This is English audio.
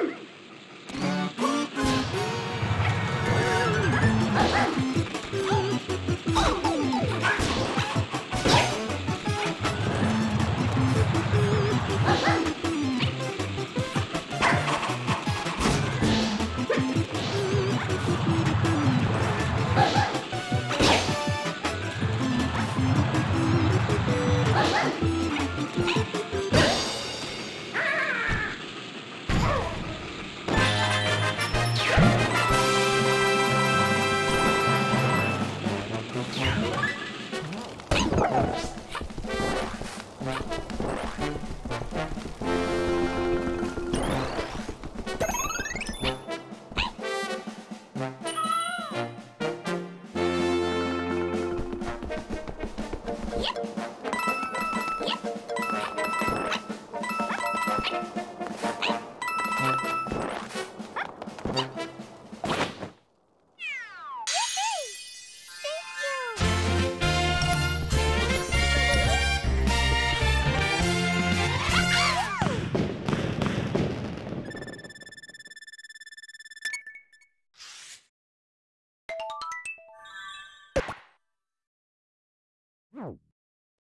Woo!